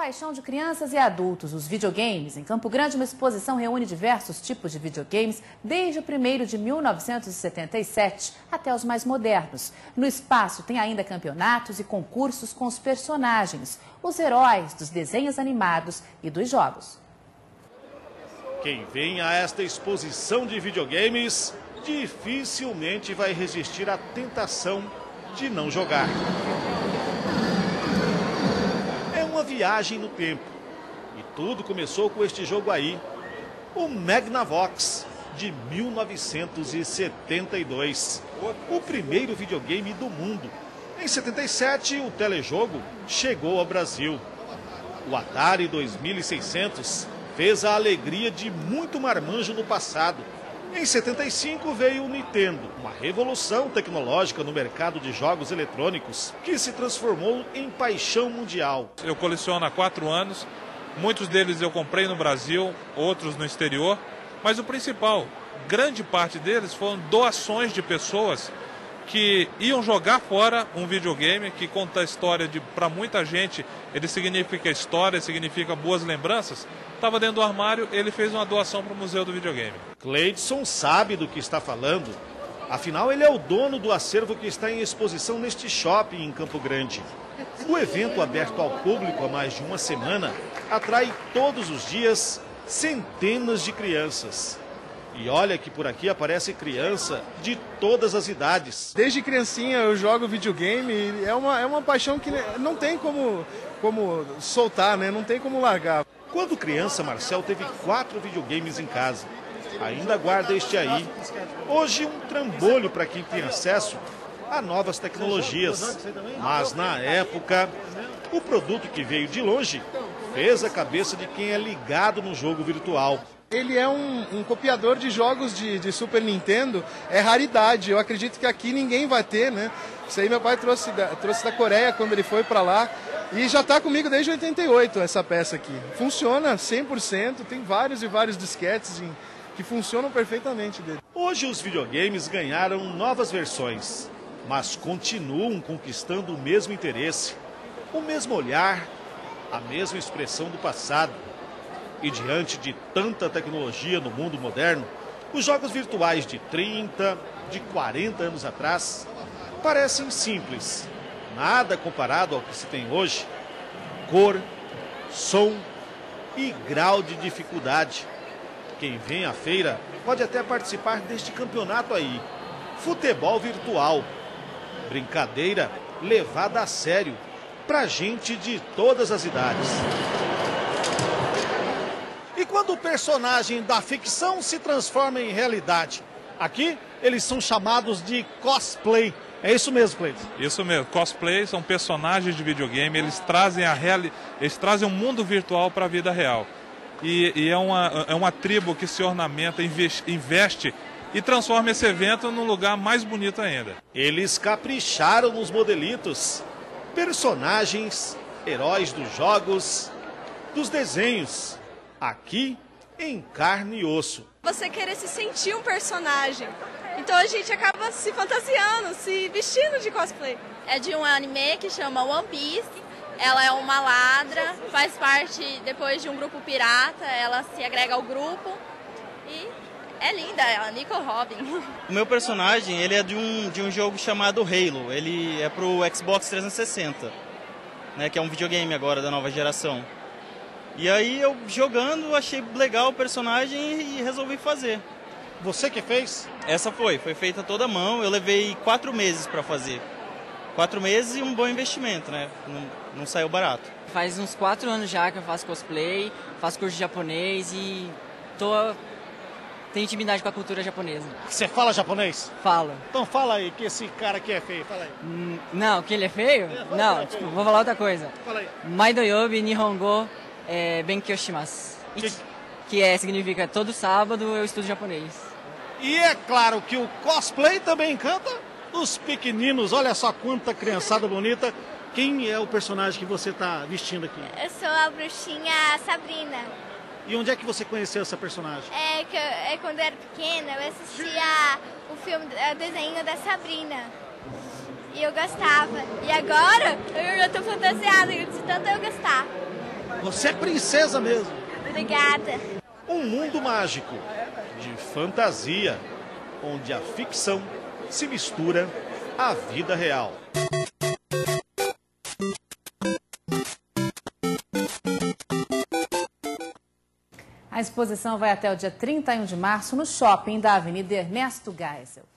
paixão de crianças e adultos, os videogames. Em Campo Grande, uma exposição reúne diversos tipos de videogames, desde o primeiro de 1977 até os mais modernos. No espaço tem ainda campeonatos e concursos com os personagens, os heróis dos desenhos animados e dos jogos. Quem vem a esta exposição de videogames dificilmente vai resistir à tentação de não jogar viagem no tempo. E tudo começou com este jogo aí, o Magnavox, de 1972. O primeiro videogame do mundo. Em 77, o telejogo chegou ao Brasil. O Atari 2600 fez a alegria de muito marmanjo no passado. Em 75 veio o Nintendo, uma revolução tecnológica no mercado de jogos eletrônicos que se transformou em paixão mundial. Eu coleciono há quatro anos, muitos deles eu comprei no Brasil, outros no exterior, mas o principal, grande parte deles foram doações de pessoas que iam jogar fora um videogame que conta a história de para muita gente, ele significa história, significa boas lembranças. Estava dentro do armário, ele fez uma doação para o Museu do Videogame. Cleidson sabe do que está falando. Afinal, ele é o dono do acervo que está em exposição neste shopping em Campo Grande. O evento, aberto ao público há mais de uma semana, atrai todos os dias centenas de crianças. E olha que por aqui aparece criança de todas as idades. Desde criancinha eu jogo videogame e é uma, é uma paixão que não tem como, como soltar, né? não tem como largar. Quando criança, Marcel teve quatro videogames em casa. Ainda guarda este aí. Hoje um trambolho para quem tem acesso a novas tecnologias. Mas na época, o produto que veio de longe fez a cabeça de quem é ligado no jogo virtual. Ele é um, um copiador de jogos de, de, Super Nintendo, é raridade. Eu acredito que aqui ninguém vai ter, né? Isso aí meu pai trouxe da, trouxe da Coreia quando ele foi para lá. E já está comigo desde 88 essa peça aqui. Funciona 100%, tem vários e vários disquetes em, que funcionam perfeitamente dele. Hoje os videogames ganharam novas versões, mas continuam conquistando o mesmo interesse, o mesmo olhar, a mesma expressão do passado. E diante de tanta tecnologia no mundo moderno, os jogos virtuais de 30, de 40 anos atrás parecem simples, nada comparado ao que se tem hoje. Cor, som e grau de dificuldade. Quem vem à feira pode até participar deste campeonato aí. Futebol virtual. Brincadeira levada a sério para gente de todas as idades. Quando o personagem da ficção se transforma em realidade? Aqui, eles são chamados de cosplay. É isso mesmo, Cleiton? Isso mesmo. Cosplay são personagens de videogame, eles trazem a reali... eles trazem um mundo virtual para a vida real. E, e, é, uma, é uma tribo que se ornamenta, investe e transforma esse evento num lugar mais bonito ainda. Eles capricharam nos modelitos. Personagens, heróis dos jogos, dos desenhos aqui em carne e osso. Você querer se sentir um personagem. Então a gente acaba se fantasiando, se vestindo de cosplay. É de um anime que chama One Piece. Ela é uma ladra, faz parte depois de um grupo pirata, ela se agrega ao grupo e é linda ela, Nico Robin. O meu personagem, ele é de um, de um jogo chamado Halo. Ele é pro Xbox 360, né, que é um videogame agora da nova geração. E aí eu jogando, achei legal o personagem e resolvi fazer. Você que fez? Essa foi, foi feita toda a mão. Eu levei quatro meses para fazer. Quatro meses e um bom investimento, né? Não, não saiu barato. Faz uns quatro anos já que eu faço cosplay, faço curso de japonês e tô tenho intimidade com a cultura japonesa. Você fala japonês? Falo. Então fala aí que esse cara aqui é feio, fala aí. Hum, não, que ele é feio? É, não, é tipo, feio. vou falar outra coisa. Fala aí. Maidoyobi Nihongo é, Benkyo shimasu. Que... que é, significa todo sábado eu estudo japonês. E é claro que o cosplay também encanta os pequeninos. Olha só quanta criançada bonita. Quem é o personagem que você está vestindo aqui? Eu sou a bruxinha Sabrina. E onde é que você conheceu essa personagem? É, que eu, é quando eu era pequena, eu assistia o filme, o desenho da Sabrina. E eu gostava. E agora eu já tô fantasiada de tanto eu gostar. Você é princesa mesmo. Obrigada. Um mundo mágico, de fantasia, onde a ficção se mistura à vida real. A exposição vai até o dia 31 de março no shopping da Avenida Ernesto Geisel.